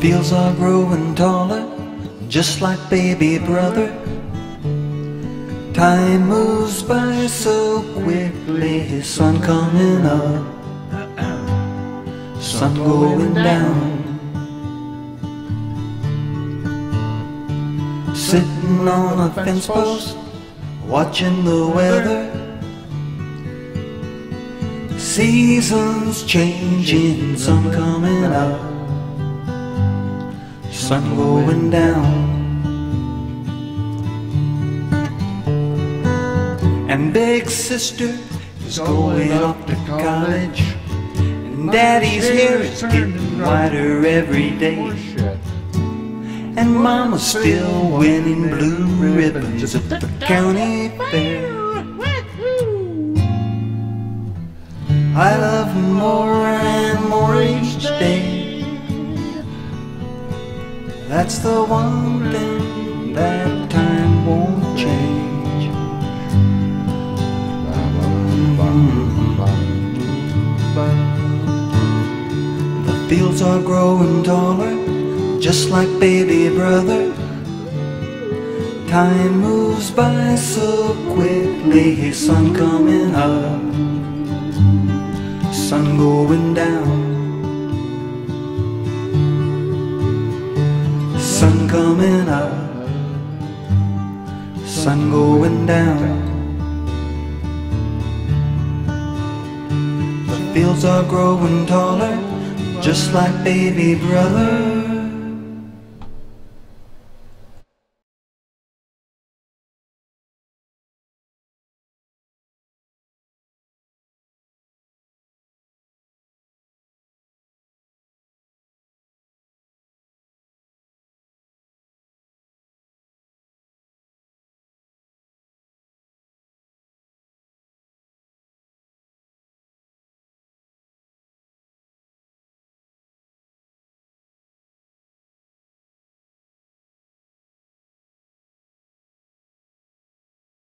fields are growing taller, just like baby brother. Time moves by so quickly, sun coming up, sun going down. Sitting on a fence post, watching the weather. Seasons changing, sun coming up, sun going down. And big sister is going off to college. And daddy's hair is getting whiter every day. And mama's still winning blue ribbons at the county fair. That's the one thing that time won't change. The fields are growing taller, just like baby brother. Time moves by so quickly, sun coming up, sun going down. Sun coming up, sun going down. The fields are growing taller, just like baby brother.